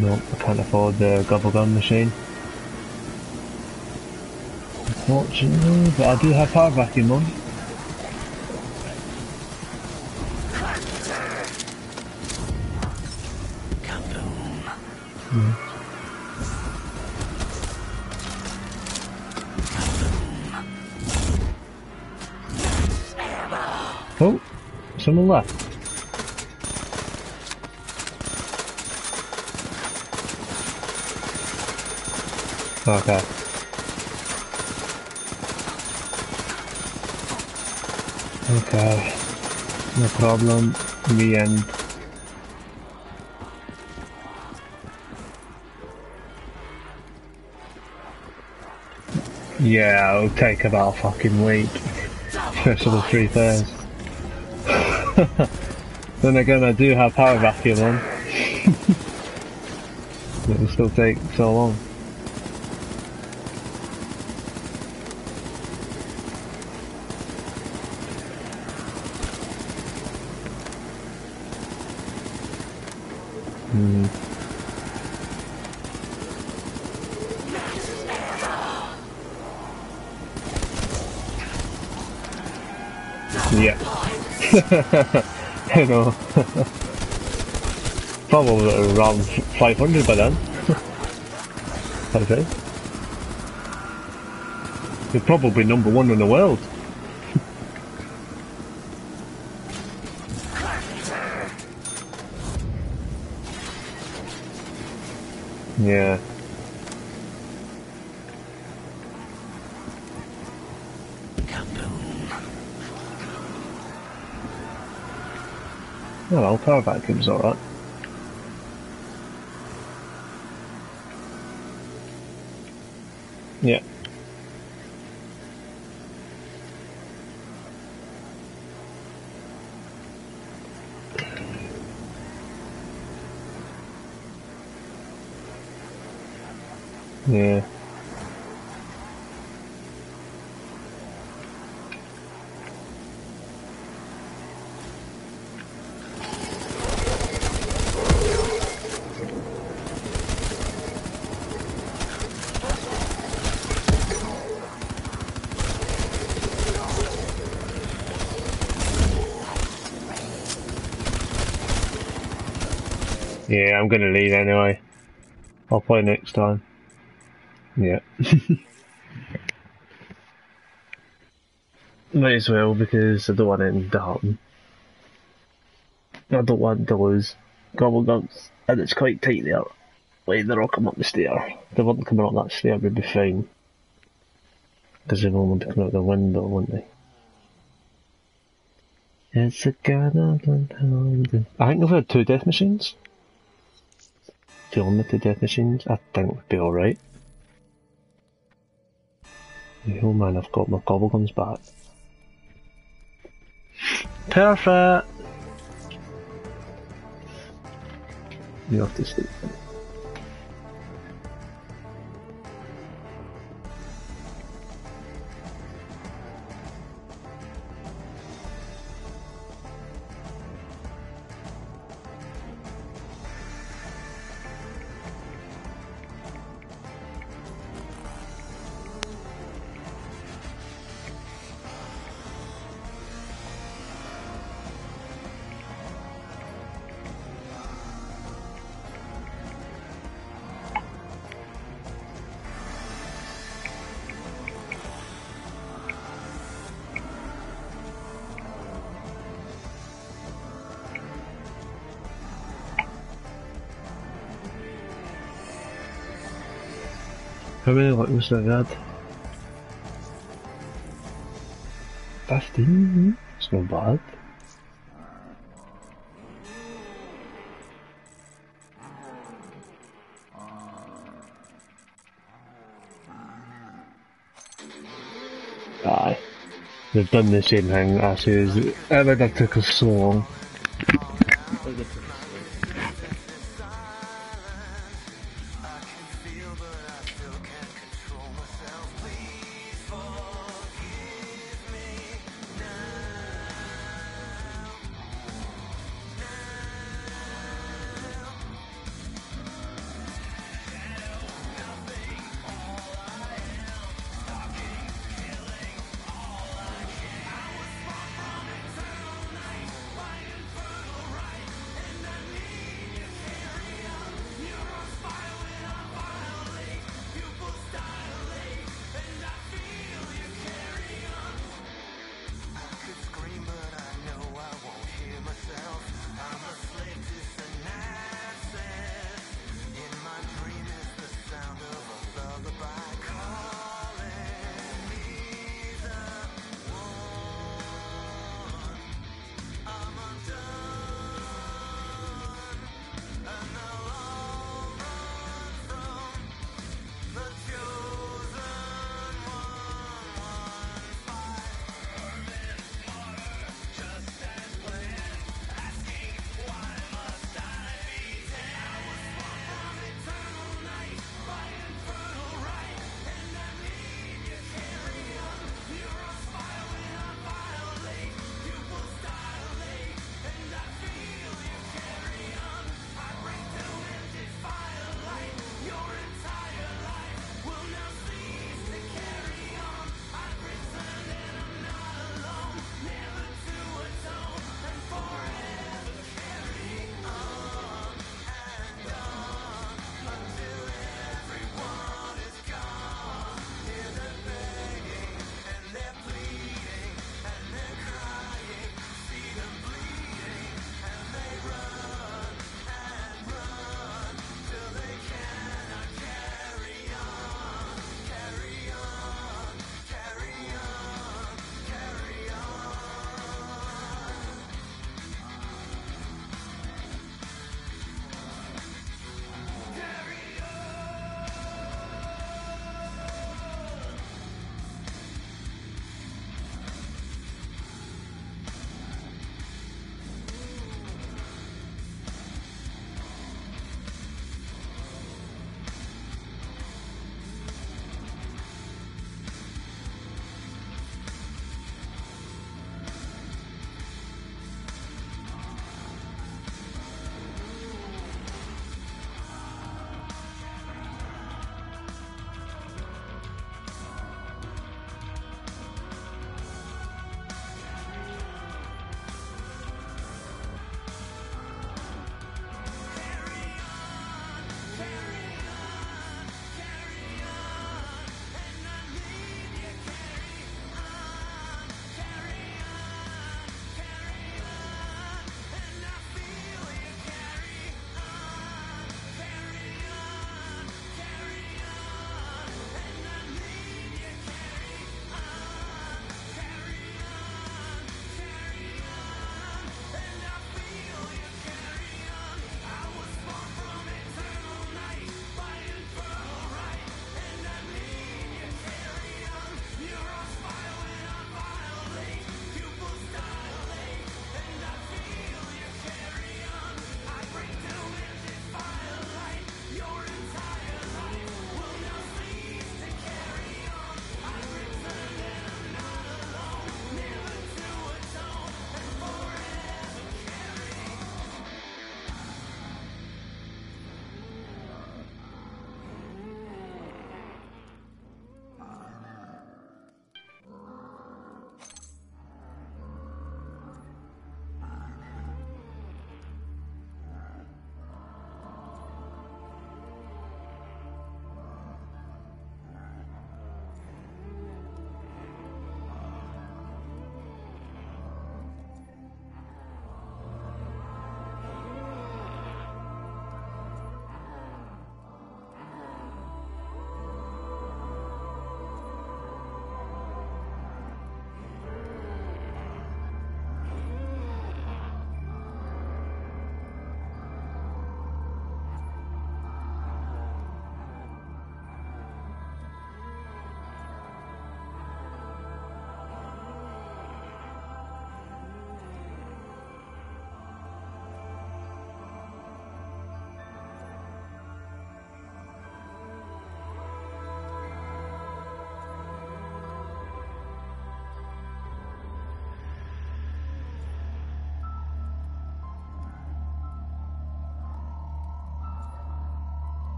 Nope, I can't afford the GobbleGum machine. Unfortunately, but I do have power vacuum on. Oh, someone left. Okay. Okay. No problem. The end. Yeah, it'll take about a fucking week. Especially three pairs. then again, I do have power vacuum on. It'll still take so long. Yeah. I know. Probably around 500 by then. Think. You're probably number one in the world. yeah. Power vacuum's alright. Yeah. Yeah. I'm gonna leave anyway. I'll play next time. Yeah. Might as well because I don't want it to happen. I don't want to lose GobbleGums, and it's quite tight there. Like they're all coming up the stair. If they weren't coming up that stair, we'd be fine. Because they'd only be coming out the window, wouldn't they? It's a gun I think we've had two death machines. Two the death machines, I think would be alright. Oh man, I've got my GobbleGums back. Perfect! You have to sleep. How many luck I had? 15? It's not bad. Aye. they've done the same thing. I says, it would have took us so long.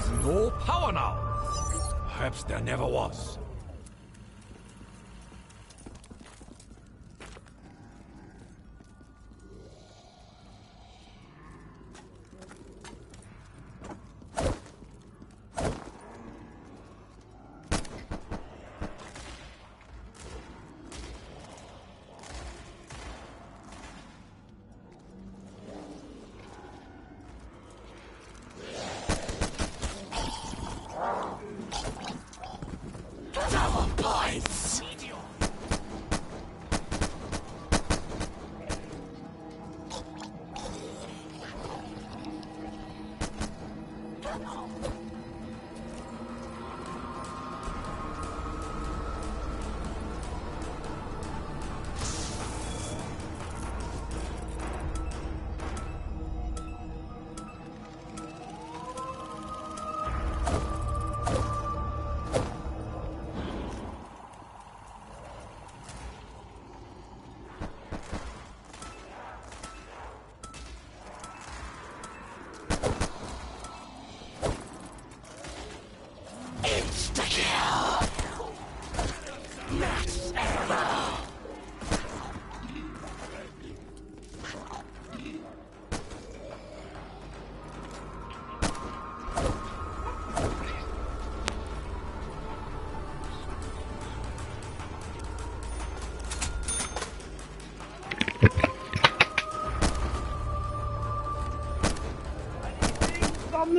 is no power now. Perhaps there never was.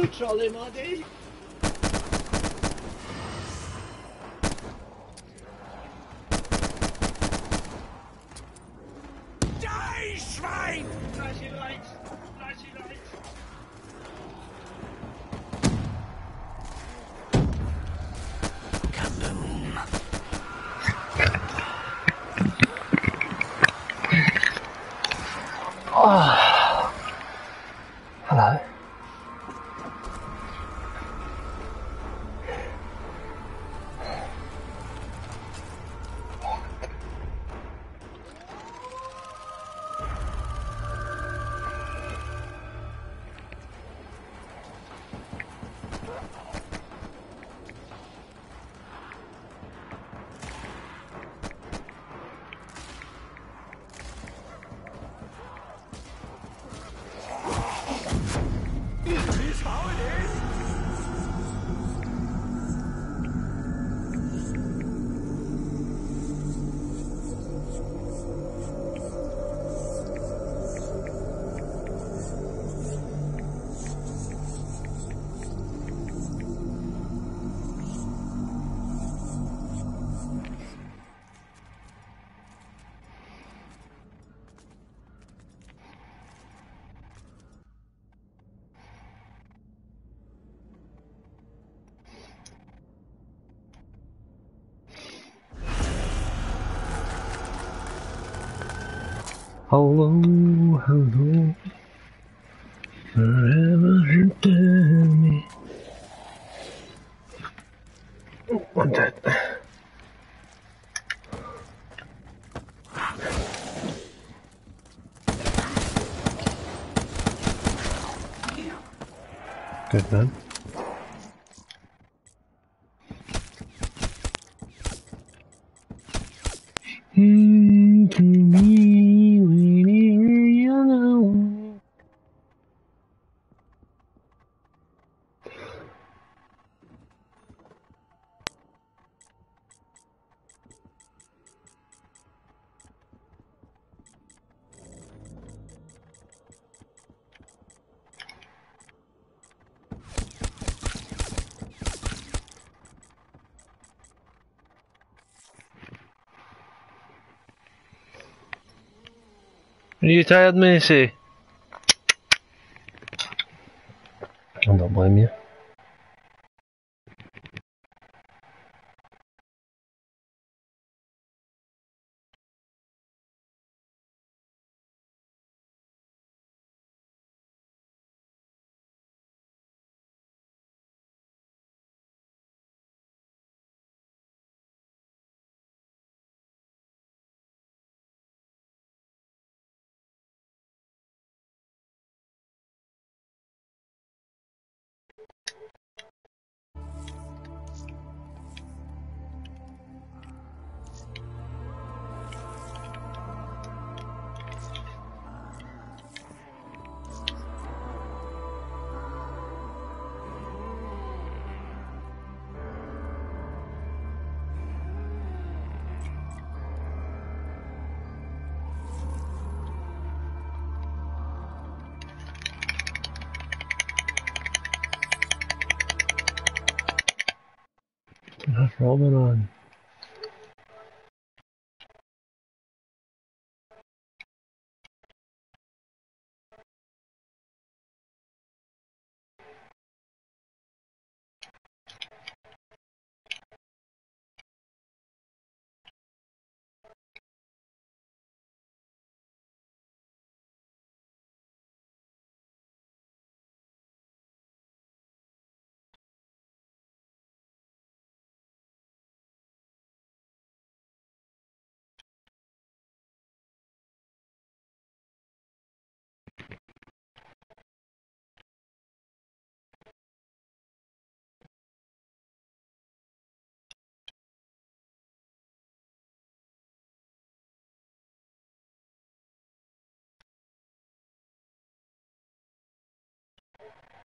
trolley, my dear. hello, hello. Are You tired, Macy?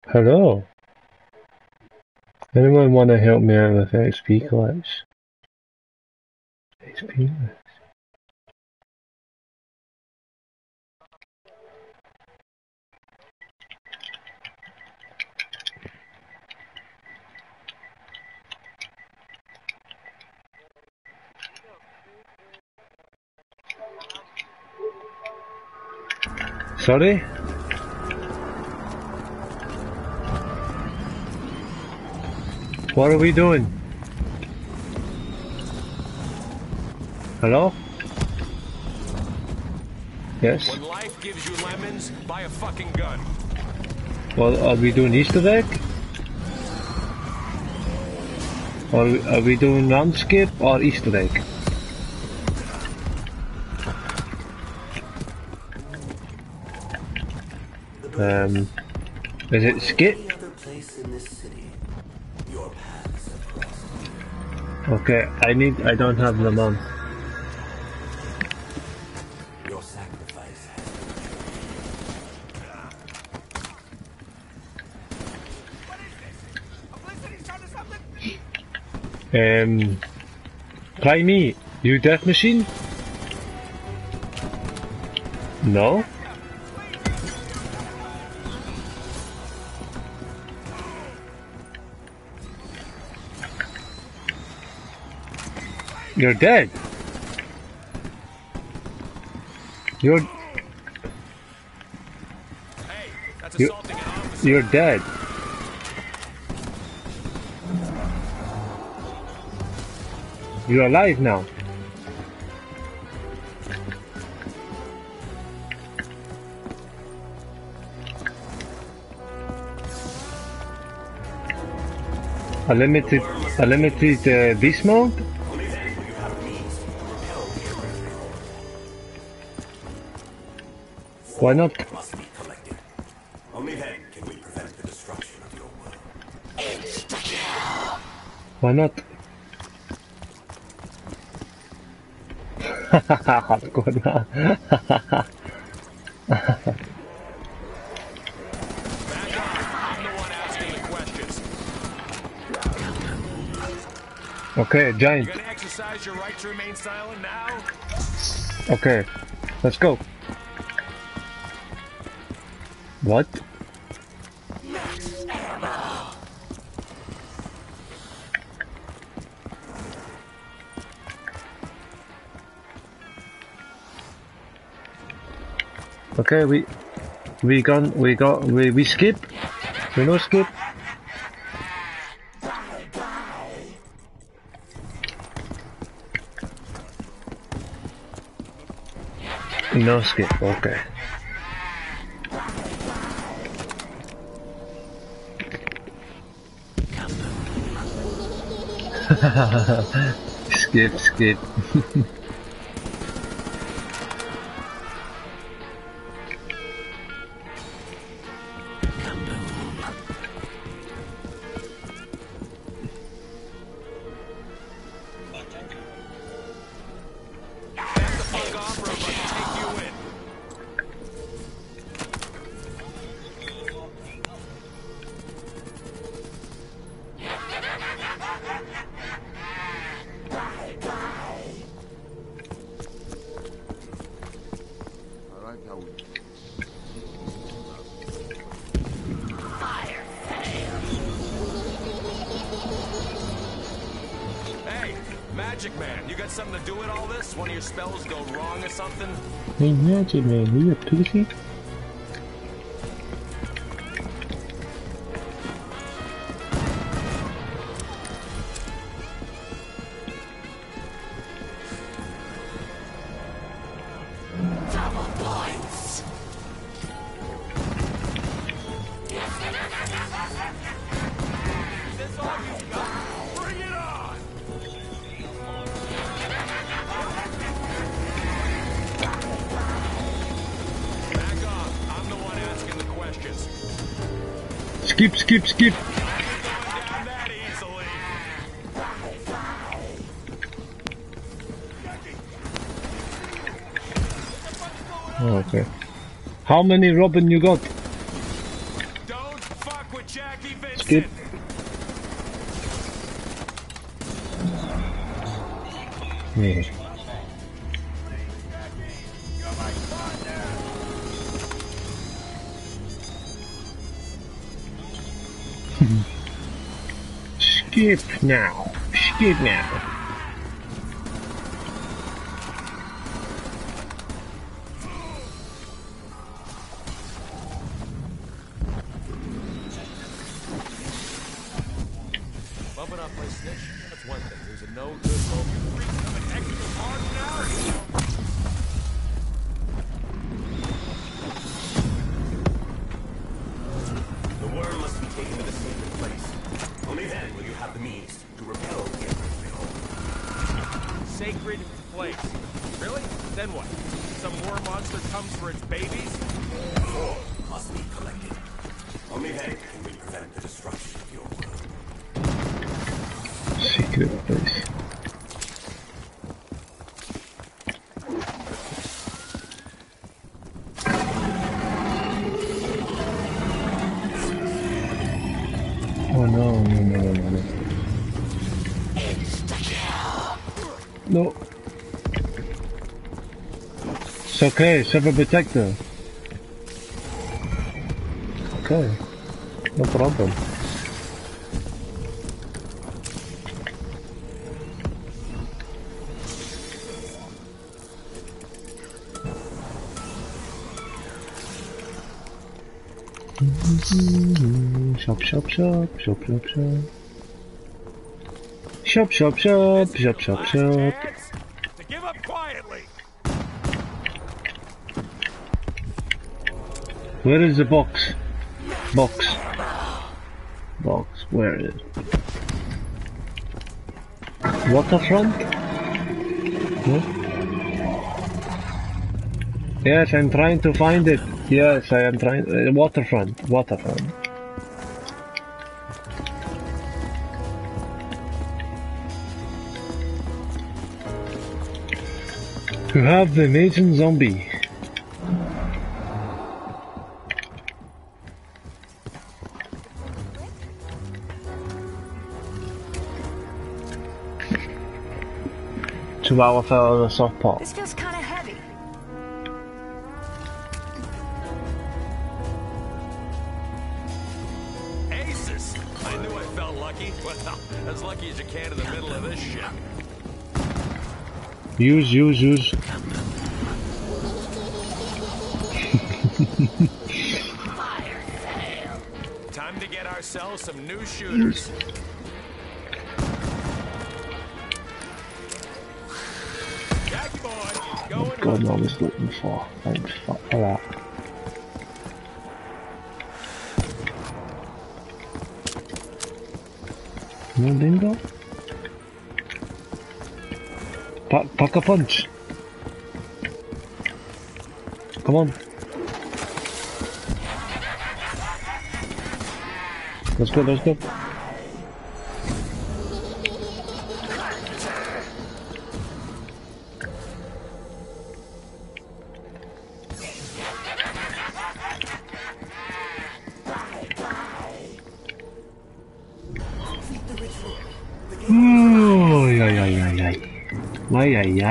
Hello. Anyone want to help me out with XP collects? XP collects. Sorry? What are we doing? Hello? Yes? When life gives you lemons, buy a fucking gun. Well, are we doing Easter egg? Or are we doing skip or Easter egg? Um, is it skip? Okay, I need, I don't have the on. Your sacrifice Um, try me. You death machine? No? You're dead. You're Hey, that's You- assaulting an officer. you're dead. You're alive now. A limited, a limited uh, beast mode? Why not? Must be collected. Only then can we prevent the destruction of your world. Why not? Hardcore na. Back off. I'm the one asking the okay, giant. You gonna exercise your right to remain silent now? Okay, let's go. What? Okay, we we gone we got we we skip. We no skip. No skip. Okay. skip, skip. something to do with all this? One of your spells go wrong or something? Magic Man, You're a pussy? Skip, skip. Oh, okay. How many Robin you got? Now. Skip now. Some war monster comes for its babies? All must be collected. Only then can we prevent the destruction of your world. Secret Okay, server protector. Okay. No problem. Shop, shop, shop, shop, shop, shop. Shop, shop, shop, shop, shop, shop. Chance to give up quietly. Where is the box? Box. Box, where is it? Waterfront? Huh? Yes, I'm trying to find it. Yes, I am trying. Uh, waterfront, waterfront. To have the amazing zombie. Chihuahua fell in a soft pot. This feels kind of heavy. Aces! I knew I felt lucky. Well, as lucky as you can in the middle of this shit. Use, use, use. Time to get ourselves some new shooters. Boy, going God, I was looking for. Thanks, fuck for that. No bingo? Pack, pack a punch. Come on. Let's go, let's go.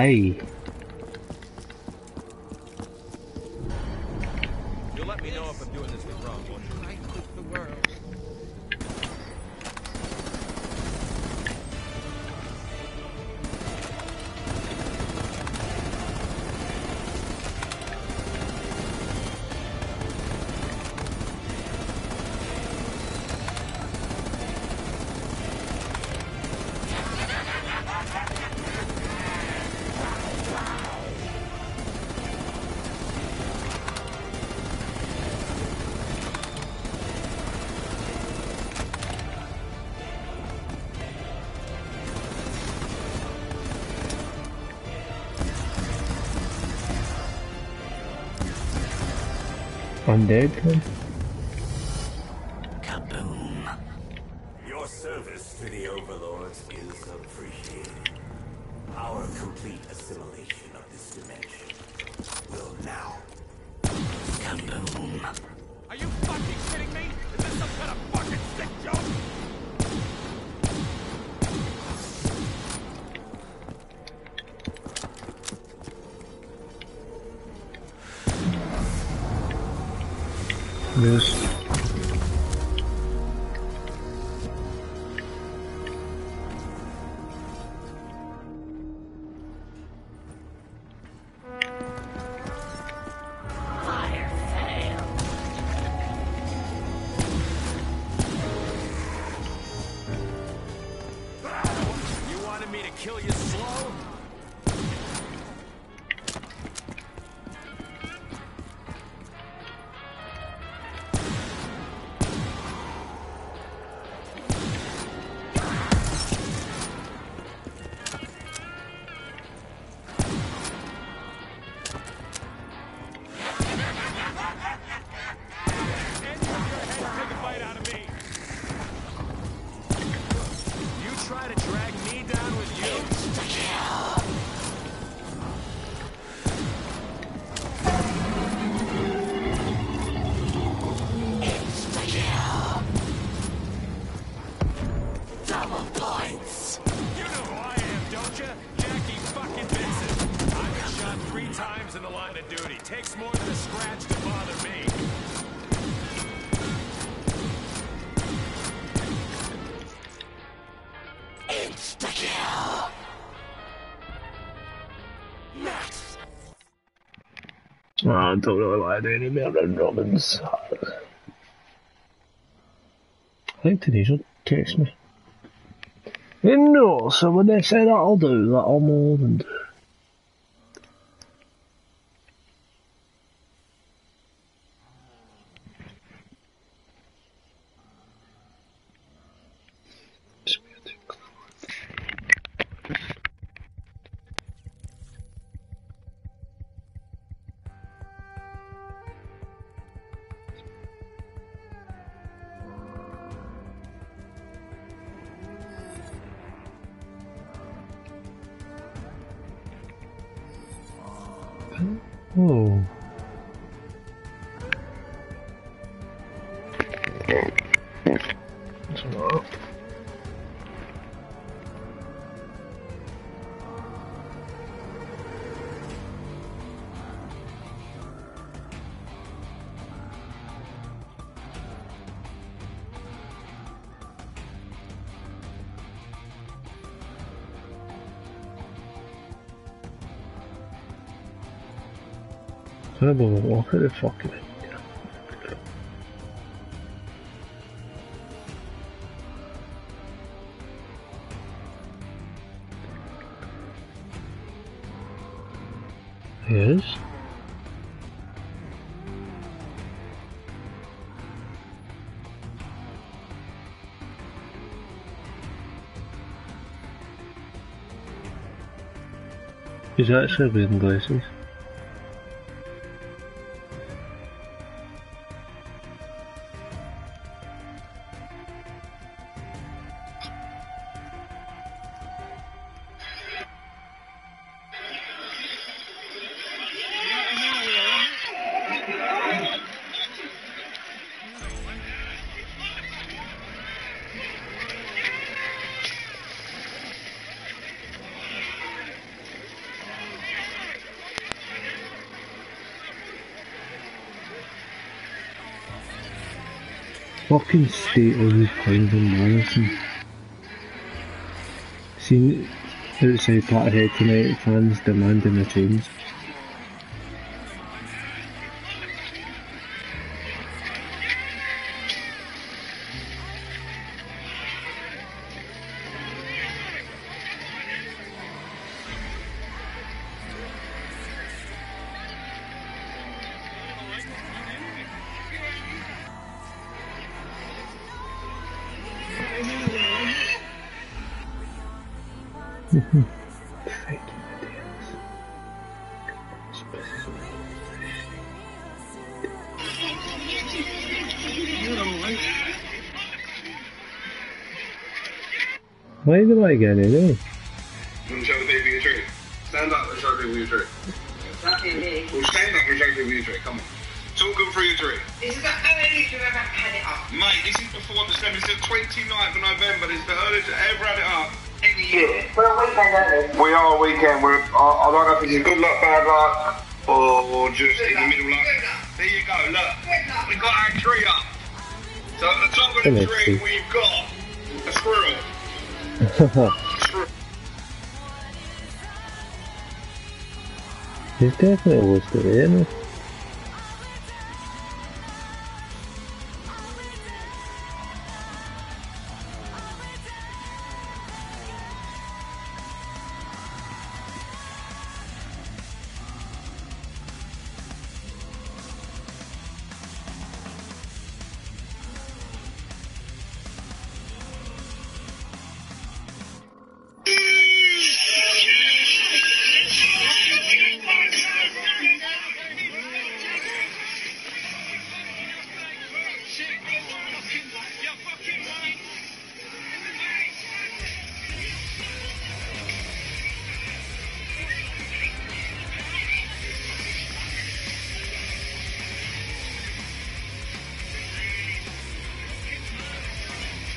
hey Undead Yes. I don't really like doing any more round robins. I think Denise will text me. You know, so when they say that I'll do that, I'll more than do. At the fucking Yes. Is that Serbian glasses? Fucking state of these planes embarrassing. Seen outside Parkhead tonight, fans demanding a change. Why do I get it, eh? To show the baby your tree? Stand up and show people your tree. Well, stand up and show people your tree. Come on. Talk them your tree. This is the earliest you've ever had it up. Mate, this is before December. This is the 29th of November. This is the earliest I ever had it up any year. We're a weekend early. We are a weekend. We're, I, I don't know if it's good luck, bad luck, or just in the middle luck. There you go, look. We got our tree up. So at the top of the Hello, tree, we've He's definitely was the way,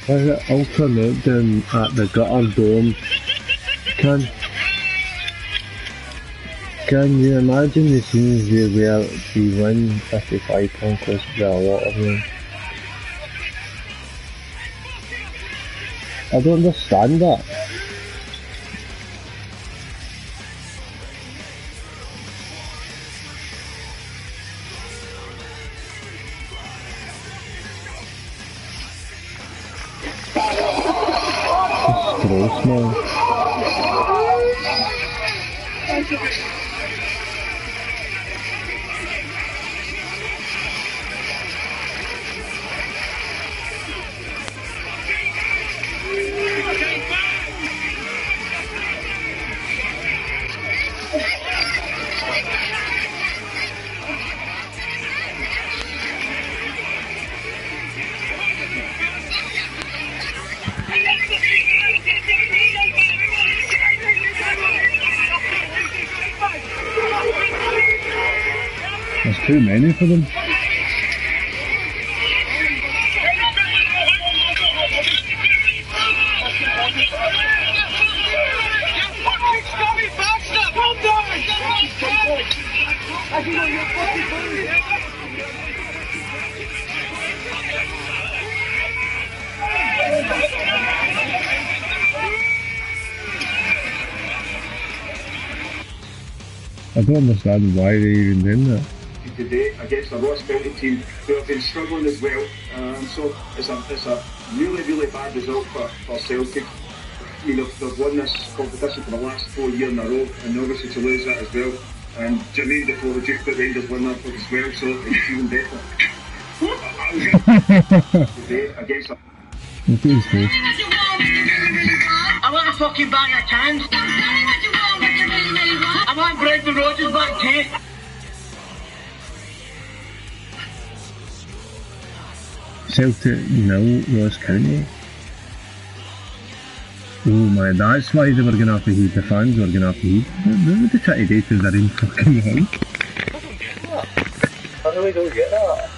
isn't he? There's an ultra meltdown at the gutter dome. Can can you imagine the scenes where are, we win 55 pound because there are a lot of them? I don't understand that. Understand why they even did that. today against a Ross County team who have been struggling as well. Um, so it's a, it's a really, really bad result for, for Celtic. You know, they've won this competition for the last four years in a row, and obviously to lose that as well. And Jermain Defoe, the Duke that Rangers won that as well, so it's even better. today against a Look at his face. I want a fucking bag of cans. I want Brendan Rodgers back too. Celtic nil, Ross County. Oh my, that's why they were going to have to heed, the fans were going to have to heed. What would they try to do to their own fucking rink? I really don't get that.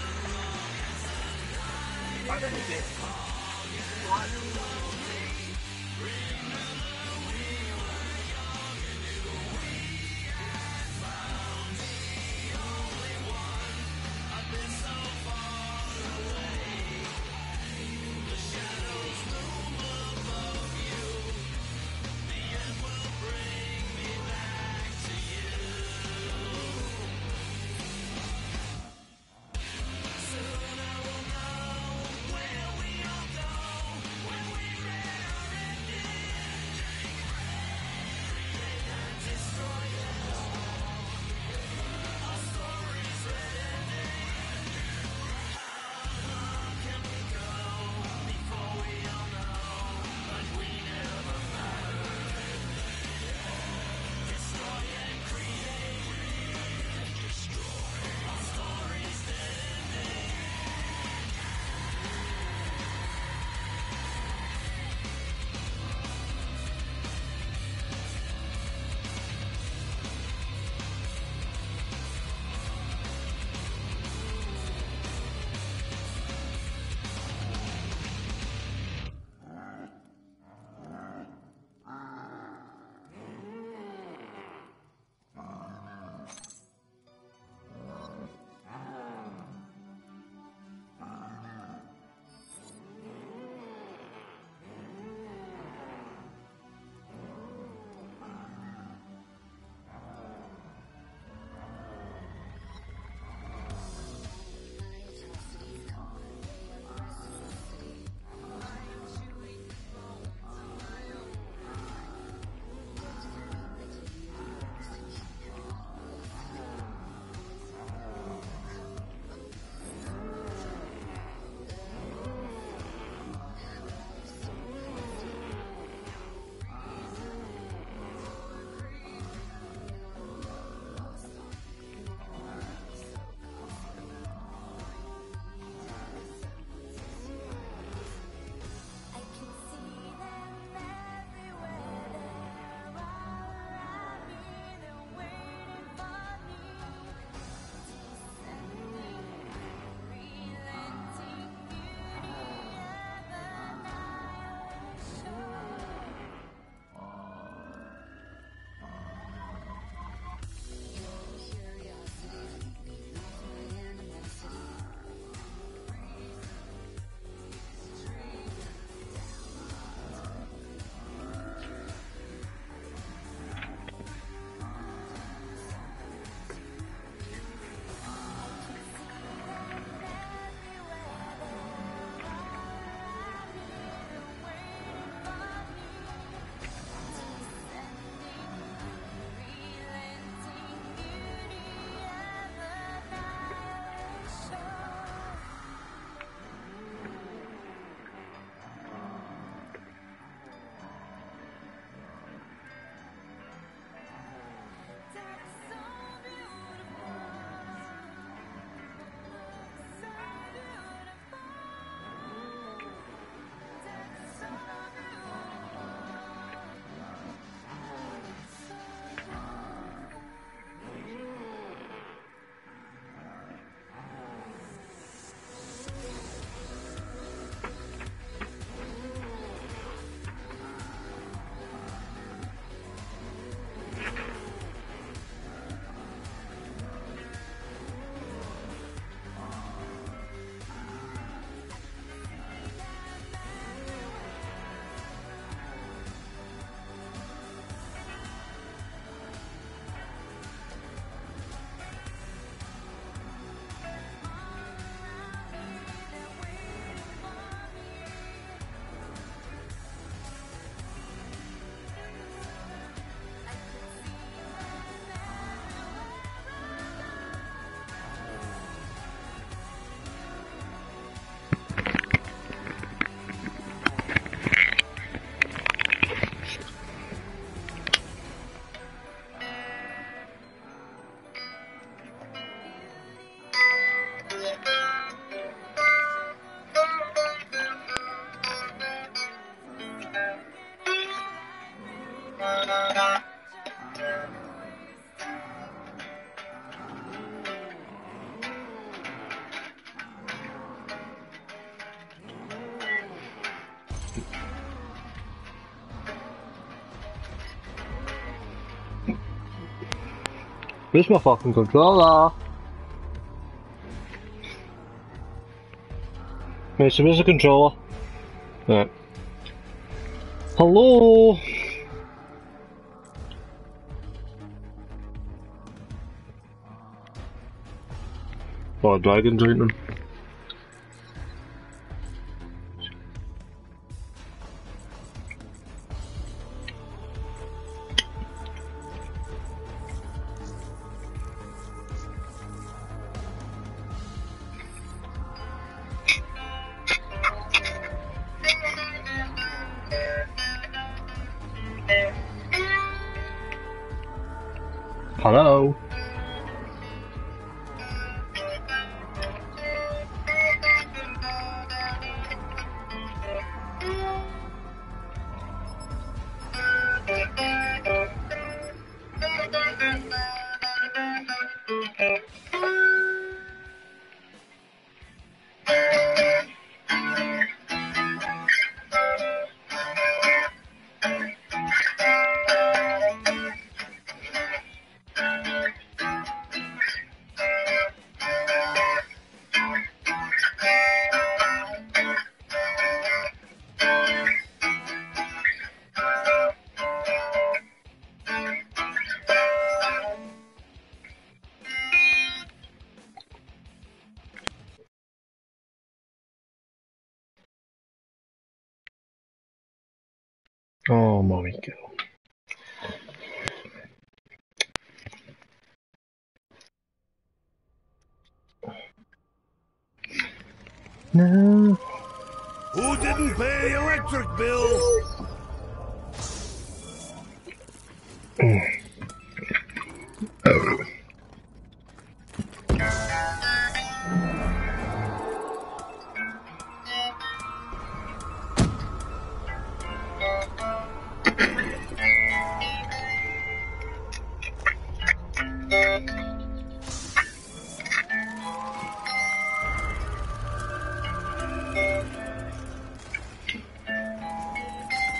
Where's my fucking controller? Wait, so where's the controller? Right. Hello? Oh, dragons ain't them. Hello?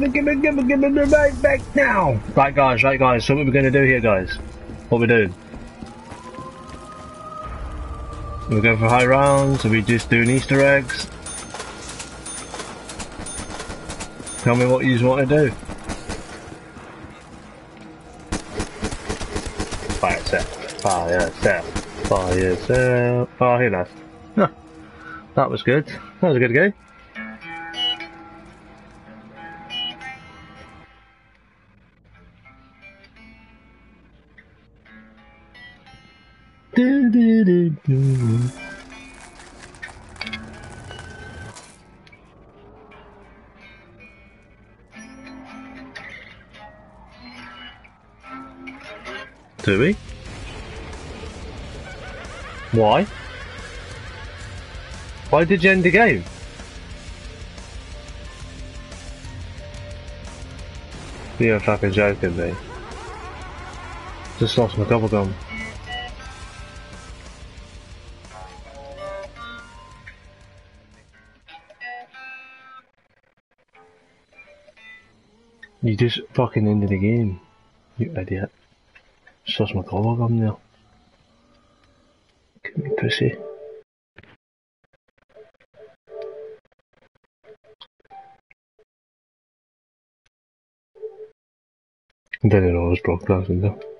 Give it, give it, give it, give it right back now! Right guys, right guys, so what we're gonna do here guys? What we doing? We go for high rounds, are we just doing Easter eggs? Tell me what you want to do. Fire set, fire set, fire set. Oh, here left. Huh. That was good. That was a good game. Why? Why did you end the game? You're fucking joking me. Just lost my GobbleGum. You just fucking ended the game. You idiot. Just lost my GobbleGum pussy. Didn't know I was broadcasting though.